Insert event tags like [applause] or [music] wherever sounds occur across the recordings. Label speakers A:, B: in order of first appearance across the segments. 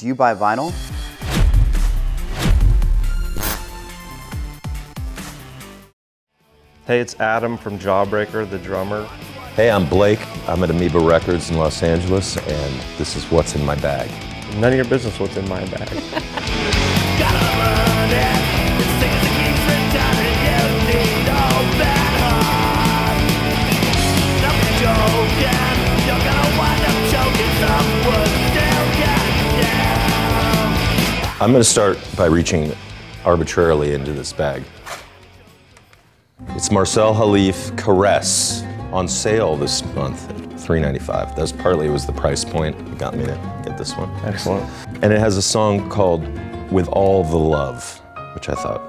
A: Do you buy vinyl?
B: Hey, it's Adam from Jawbreaker, the drummer.
C: Hey, I'm Blake. I'm at Amoeba Records in Los Angeles, and this is what's in my bag.
B: None of your business what's in my bag. [laughs]
C: I'm going to start by reaching arbitrarily into this bag. It's Marcel Khalife Caress on sale this month at $3.95. That's partly it was the price point that got me to get this one.
B: Excellent.
C: And it has a song called With All the Love, which I thought,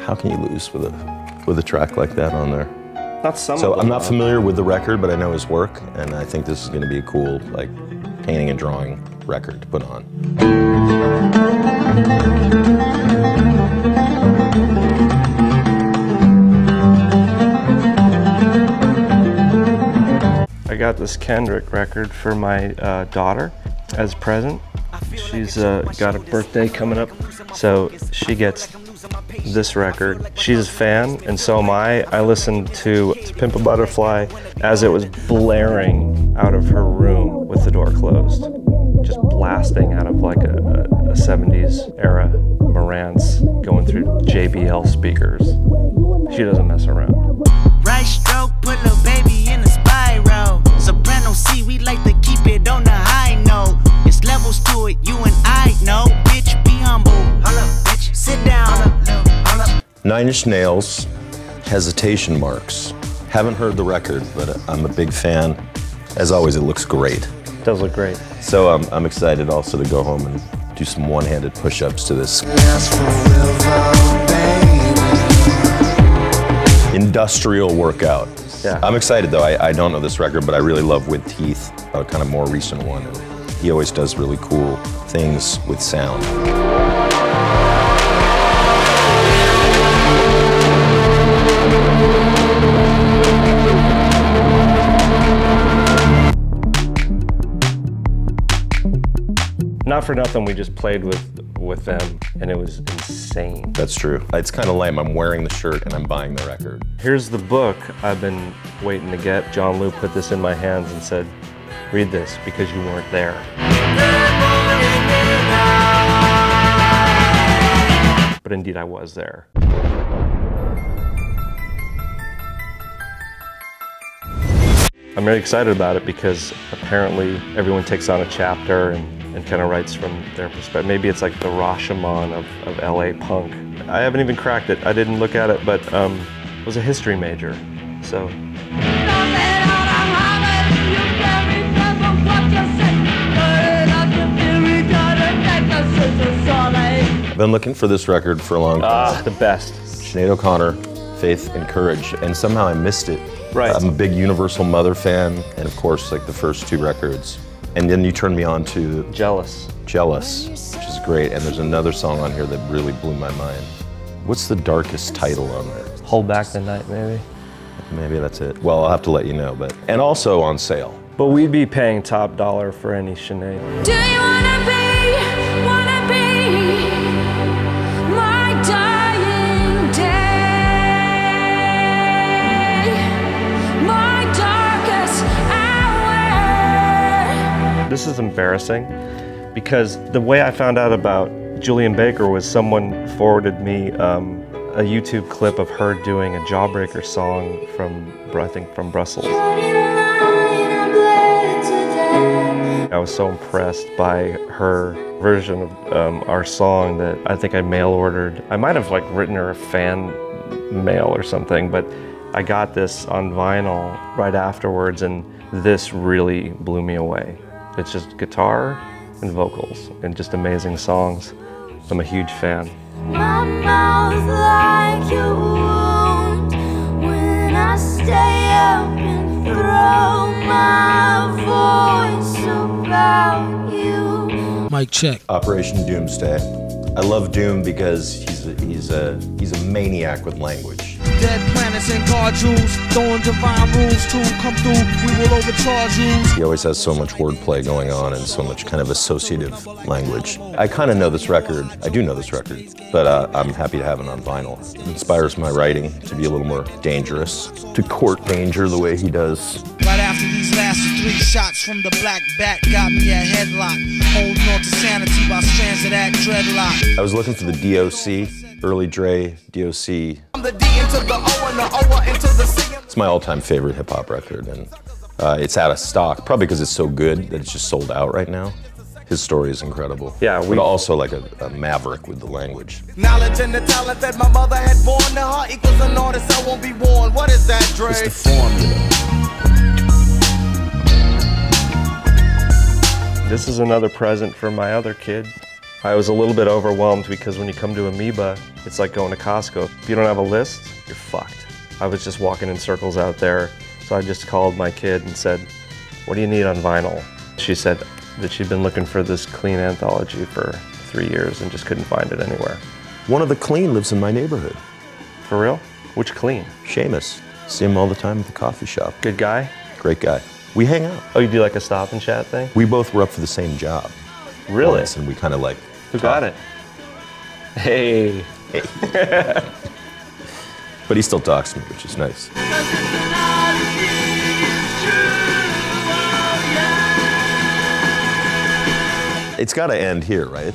C: how can you lose with a with a track like that on there?
B: Not some
C: So I'm not familiar with the record, but I know his work, and I think this is going to be a cool, like, painting and drawing record to put on.
B: I got this Kendrick record for my uh, daughter as a present. She's uh, got a birthday coming up, so she gets this record. She's a fan, and so am I. I listened to To Pimp a Butterfly as it was blaring out of her room with the door closed, just blasting out of like a, a, a 70s era Marantz going through JBL speakers. She doesn't mess around.
D: Right stroke, put little baby in a spiral. Soprano C, we like to keep it on the high note. It's levels to it, you and I know. Bitch, be humble. Hold up, bitch. Sit down. Hold up, hold up.
C: Nine Inch Nails, Hesitation Marks. Haven't heard the record, but I'm a big fan. As always, it looks great.
B: Does look great.
C: So um, I'm excited also to go home and do some one-handed push-ups to this industrial workout.
B: Yeah.
C: I'm excited though. I, I don't know this record, but I really love With Teeth, a kind of more recent one. He always does really cool things with sound.
B: Not for nothing, we just played with with them, and it was insane.
C: That's true. It's kind of lame. I'm wearing the shirt and I'm buying the record.
B: Here's the book I've been waiting to get. John Doe put this in my hands and said, "Read this because you weren't there." But indeed, I was there. I'm really excited about it because apparently everyone takes on a chapter and, and kind of writes from their perspective. Maybe it's like the Rashomon of, of LA punk. I haven't even cracked it. I didn't look at it, but um, I was a history major. So
C: I've been looking for this record for a long time.
B: ah, the best.
C: Sinead O'Connor, Faith and Courage, and somehow I missed it.
B: Right.
C: I'm a big Universal Mother fan, and of course, like the first two records. And then you turned me on to
B: Jealous.
C: Jealous, which is great. And there's another song on here that really blew my mind. What's the darkest title on there?
B: Hold back the night, maybe.
C: Maybe that's it. Well, I'll have to let you know. But and also on sale.
B: But we'd be paying top dollar for any Sinead. This is embarrassing because the way I found out about Julien Baker was someone forwarded me um, a YouTube clip of her doing a Jawbreaker song from, I think, from Brussels. I was so impressed by her version of um, our song that I think I mail ordered. I might have like written her a fan mail or something, but I got this on vinyl right afterwards, and this really blew me away. It's just guitar and vocals and just amazing songs. I'm a huge fan.
E: My mouth like a wound when I stay up and throw my voice about you.
F: Mic check.
C: Operation Doomsday. I love Doom because he's a, he's a he's a maniac with language.
A: Dead planets and card jewels, throwing divine rules to come through. We will overcharge you.
C: He always has so much wordplay going on and so much kind of associative language. I kind of know this record. I do know this record, but uh, I'm happy to have it on vinyl. It inspires my writing to be a little more dangerous, to court danger the way he does.
A: Right after these last three shots from the black bat got me a headlock. Holding on to sanity while strands of that dreadlock.
C: I was looking for the DOC, early Dre, DOC. It's my all-time favorite hip hop record, and uh, it's out of stock. Probably because it's so good that it's just sold out right now. His story is incredible.
B: Yeah, we-
C: but also like a, a maverick with the language.
F: Knowledge and the talent that my mother had born. The heart equals an artist, I won't be born. What is that, Dre?
A: It's the formula.
B: This is another present for my other kid. I was a little bit overwhelmed because when you come to Amoeba, it's like going to Costco. If you don't have a list, you're fucked. I was just walking in circles out there, so I just called my kid and said, What do you need on vinyl? She said that she'd been looking for this clean anthology for three years and just couldn't find it anywhere.
C: One of the clean lives in my neighborhood.
B: For real? Which clean?
C: Hamish. See him all the time at the coffee shop.
B: Good guy?
C: Great guy. We hang out.
B: Oh, you do like a stop and chat thing?
C: We both were up for the same job.
B: Really?
C: once, and we kind of like.
B: Who got it? Hey. hey. [laughs]
C: But he still talks to me, which is nice. It's got to end here, right?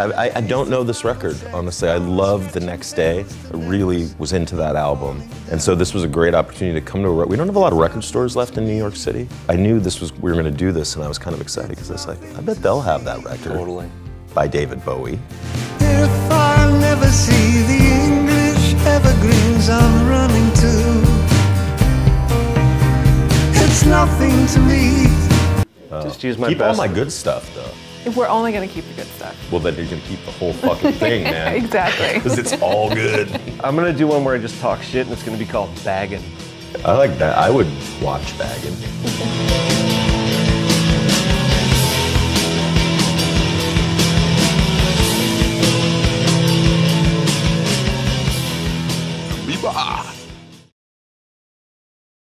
C: I, I, don't know this record, honestly. I loved The Next Day. I really was into that album. And so this was a great opportunity to come to a, we don't have a lot of record stores left in New York City. I knew this was, we were gonna do this and I was kind of excited because I was like, I bet they'll have that record.
B: Totally.
C: By David Bowie.
G: If I never see the English evergreens I'm running to, it's nothing to me.
B: Uh, just use my
C: Keep
B: best.
C: all my good stuff though.
H: If we're only going to keep the good stuff.
C: Well, then you're gonna keep the whole fucking [laughs] thing, man.
H: Exactly. [laughs]
C: Because it's all good.
B: I'm gonna do one where I just talk shit and it's gonna be called bagging.
C: I like that. I would watch Baggin. [laughs] 啊。